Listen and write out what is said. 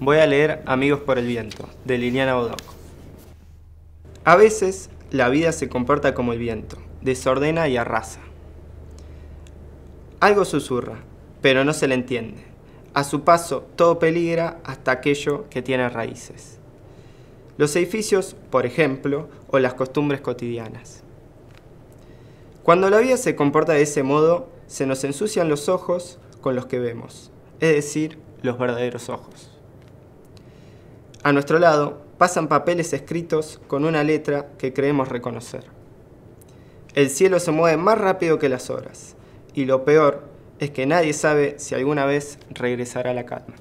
Voy a leer Amigos por el Viento, de Liliana Bodoc. A veces la vida se comporta como el viento, desordena y arrasa. Algo susurra, pero no se le entiende. A su paso, todo peligra hasta aquello que tiene raíces. Los edificios, por ejemplo, o las costumbres cotidianas. Cuando la vida se comporta de ese modo, se nos ensucian los ojos con los que vemos, es decir, los verdaderos ojos. A nuestro lado pasan papeles escritos con una letra que creemos reconocer. El cielo se mueve más rápido que las horas, y lo peor es que nadie sabe si alguna vez regresará la calma.